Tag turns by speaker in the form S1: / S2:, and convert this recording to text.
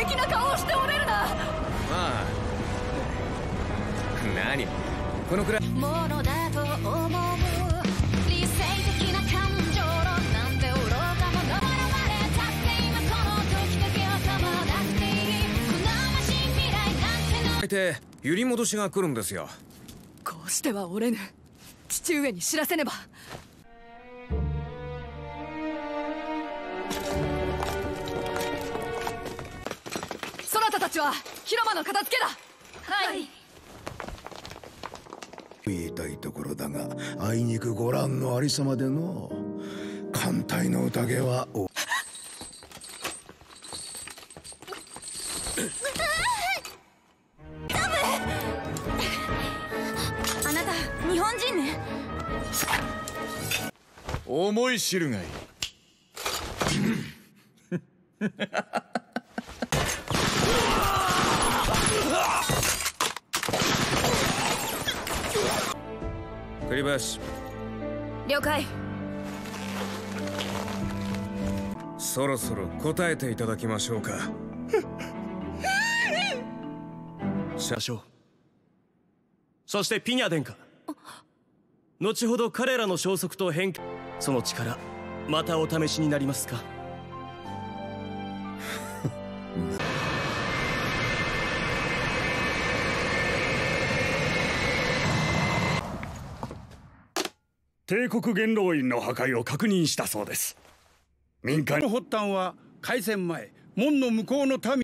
S1: 平気な顔をしておれるな。ま
S2: あ何？このくらい。ものだと思う。理性的な感情論なんて愚か者笑われたって今この時だけ好ましい未来なんてのて揺り戻しが来るんですよ。
S1: こうしては折れぬ。父上に知らせねばなたたちは広間の片付けだ。はい。
S3: 言いたいところだがあいにくご覧のありさまでの艦隊の宴はお
S4: あなた日本人ね。
S5: 思い知るがいい
S2: 栗林
S4: 了解。
S2: そろそろ答えていただきましょうか。
S6: 車掌そしてピニャ殿下。後ほど彼らの消息と変その力またお試しになりますか？
S7: 帝国元老院の破壊を確認したそうです。民間
S8: の発端は開戦前門の向こうの民